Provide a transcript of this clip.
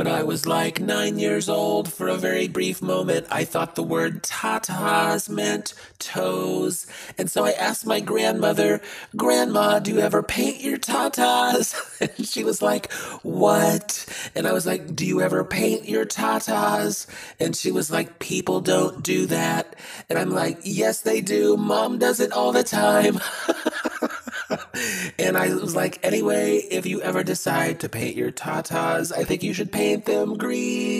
When I was like nine years old, for a very brief moment, I thought the word tatas meant toes. And so I asked my grandmother, Grandma, do you ever paint your tatas? And she was like, What? And I was like, Do you ever paint your tatas? And she was like, People don't do that. And I'm like, Yes, they do. Mom does it all the time. and I was like, anyway, if you ever decide to paint your tatas, I think you should paint them green.